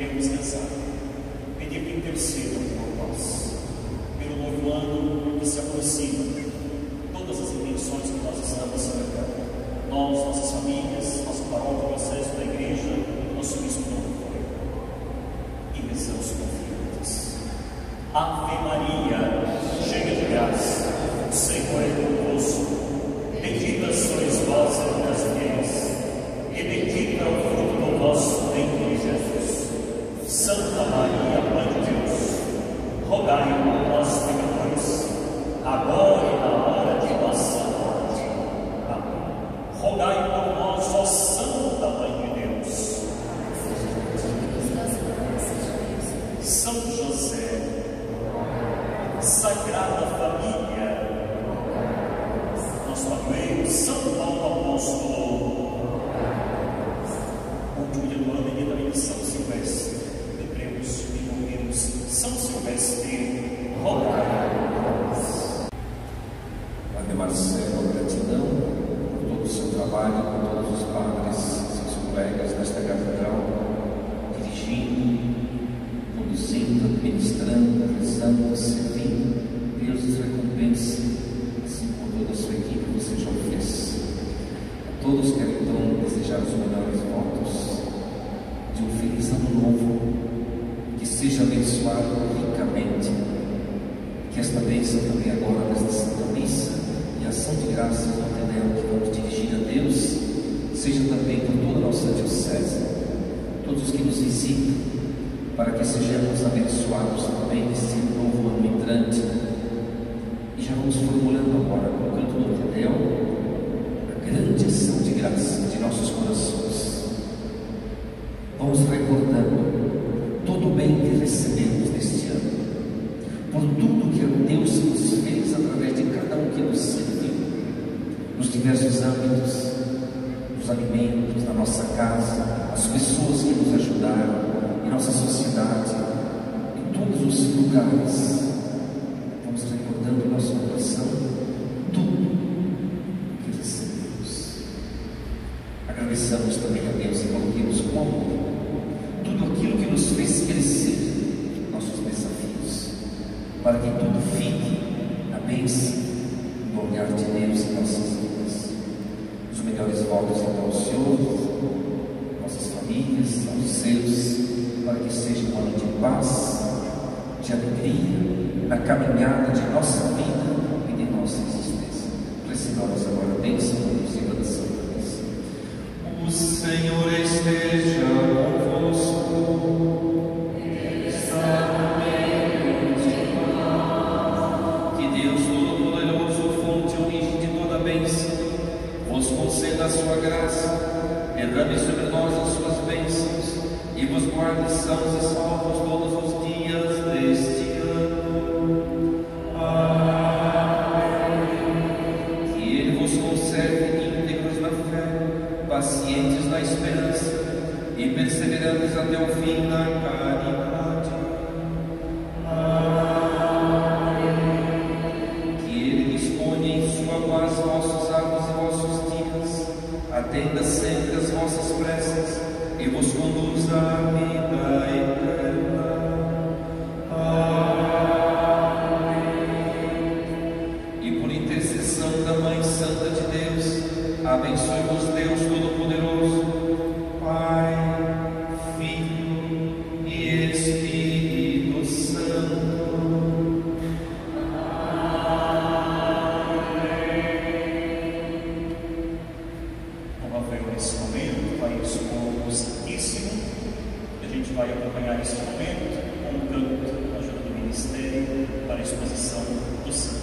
queremos rezar, pedir que intercedam por nós, pelo novo ano que se aproxima, todas as intenções que nós estamos celebrando, nós, nossas famílias, nossa paróquia, acesso da igreja, nosso bispo não foi. E rezamos confiantes. Ave Maria, cheia de graça, o Senhor é Sagrada Família, nosso padroeiro, São Paulo Apóstolo, último dia do ano e também de São Silvestre, lembremos e morremos São Silvestre, rogai. Padre Marcelo, gratidão por todo o seu trabalho, por todos os padres, seus colegas nesta catedral, dirigindo, conduzindo, administrando, rezando, servindo. Deus os recompense, assim como toda a sua equipe você já o fez. A todos quero então desejar os melhores votos de um feliz ano novo, que seja abençoado ricamente que esta bênção também agora nesta Santa Missa e ação de graças no Ateneu que vamos dirigir a Deus, seja também por toda a nossa Diocese, todos os que nos visitam, para que sejamos abençoados também nesse novo ano entrante. E já vamos formulando agora o canto do Ateneu Vamos recordando todo o bem que recebemos neste ano por tudo que Deus nos fez através de cada um que nos serviu, nos diversos âmbitos, nos alimentos, na nossa casa, as pessoas que nos ajudaram, em nossa sociedade, em todos os lugares. Vamos recordando em nosso coração tudo que recebemos. Agradecemos também a Deus e coloquemos com amor tudo aquilo que nos fez crescer, nossos desafios para que tudo fique na bênção do olhar de Deus em nossas vidas. Os melhores votos então ao Senhor, nossas famílias, aos seus, para que seja um ano de paz, de alegria, na caminhada de nossa vida e de nossa bênção, vos conceda a sua graça, derrame sobre nós as suas bênçãos e vos guarde sãos e salvos todos os dias deste ano. Amém. Que Ele vos conserve íntegros na fé, pacientes na esperança e perseverantes até o fim na caridade. Sempre as vossas preces e vos conduza à vida eterna. Amém. E por intercessão da Mãe Santa de Deus, abençoe-vos vai acompanhar esse momento, contando com a ajuda do Ministério para a exposição do Santo.